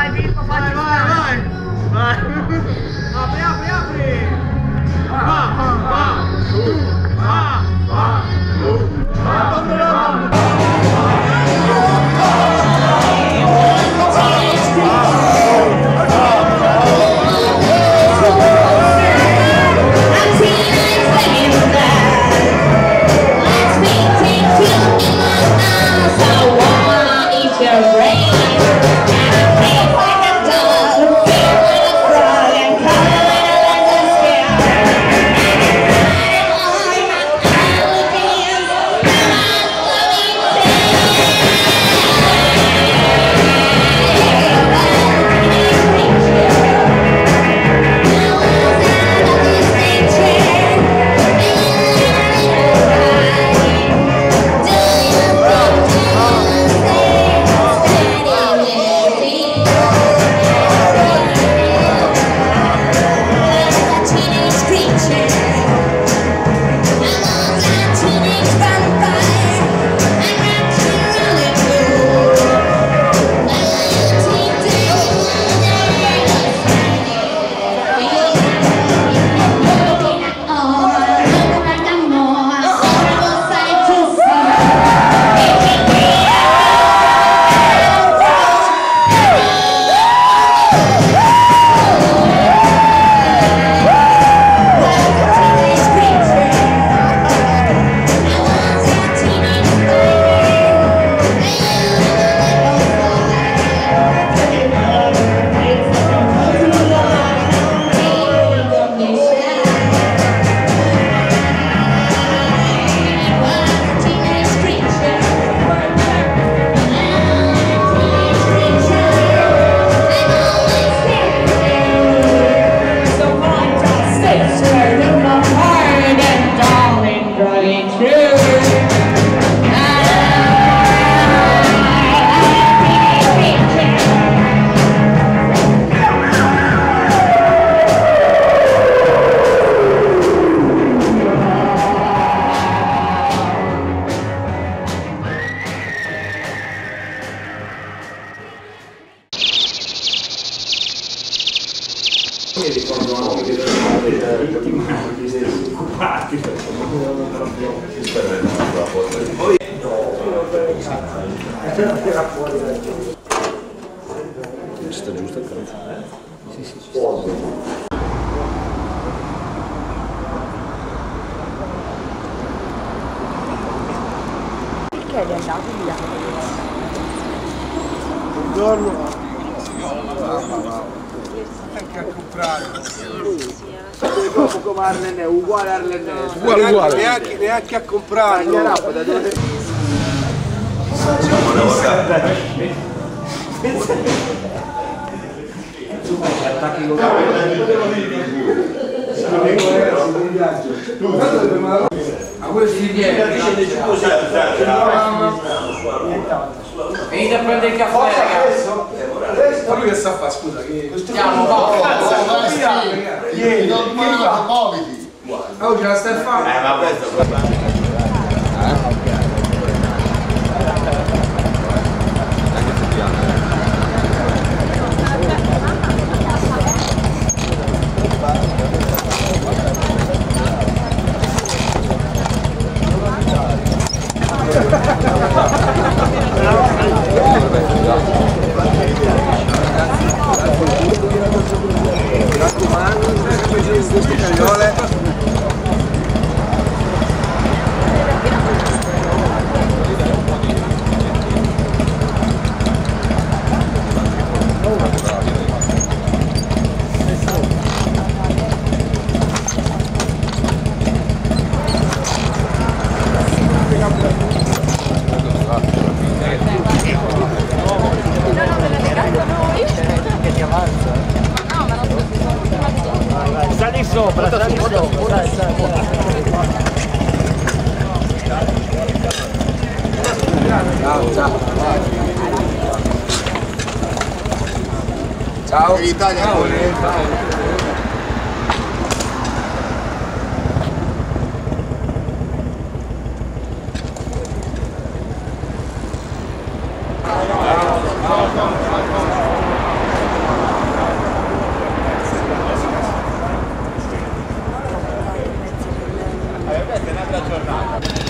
Vai vir pra vai, vai, vai, vai. Abre, abre, abre. Vá, vá, vá, vá, vá, vá, vá, vá, io ricordo anche che delle vittima di essere occupati. Perché non erano proprio poi sta giusto il calcio sì sì sì perché è andato via? Buongiorno anche a comprare. Come Arlene, uguale Arlene. è. Uguale uguale. Neanche, neanche a comprarlo. Attacchi con a questi viene, a questi viene, Venite a prendere il caffè, Forza ragazzi. Ma lui che sta a fare, scusa, che... Stiamo, no, no, no, no, no, no, no, no, no, no, no, no, no, no, no, no, no, no, Sali sopra, sali sopra, dai, sali. Ciao, ciao. Ciao. Ciao. della giornata.